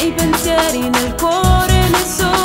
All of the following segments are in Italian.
nei pensieri, nel cuore, nel sole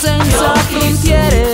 ausencia fronteras.